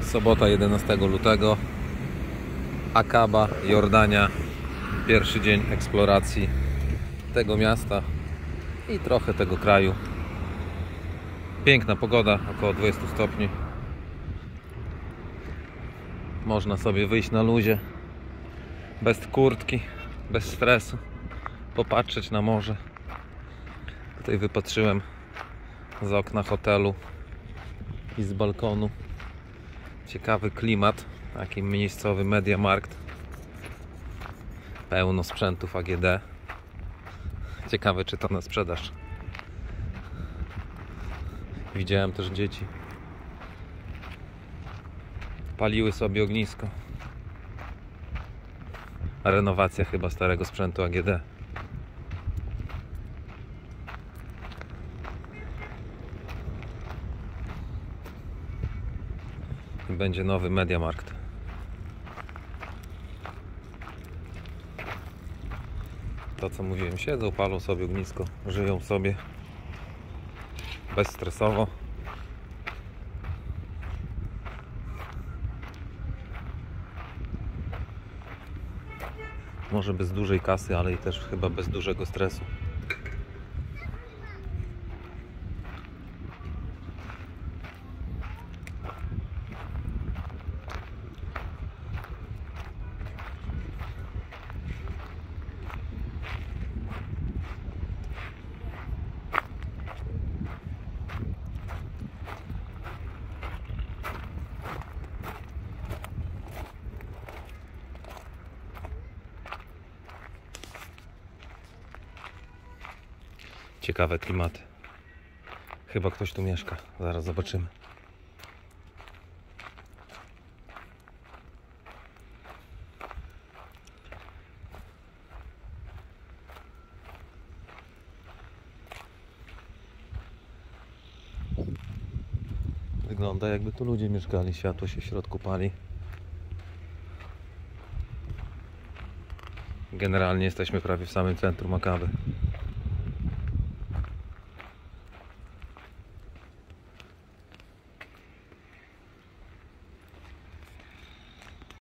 Sobota 11 lutego. Akaba, Jordania. Pierwszy dzień eksploracji tego miasta i trochę tego kraju. Piękna pogoda, około 20 stopni. Można sobie wyjść na luzie, bez kurtki, bez stresu, popatrzeć na morze. Tutaj wypatrzyłem z okna hotelu i z balkonu. Ciekawy klimat, taki miejscowy Mediamarkt. Pełno sprzętów AGD. Ciekawe, czy to na sprzedaż. Widziałem też dzieci. Paliły sobie ognisko. Renowacja chyba starego sprzętu AGD. Będzie nowy Mediamarkt. To co mówiłem, siedzą, palą sobie ognisko, żyją sobie bezstresowo. Może bez dużej kasy, ale i też chyba bez dużego stresu. Ciekawe klimaty. Chyba ktoś tu mieszka. Zaraz zobaczymy. Wygląda jakby tu ludzie mieszkali. Światło się w środku pali. Generalnie jesteśmy prawie w samym centrum Akaby.